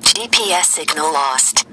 GPS signal lost.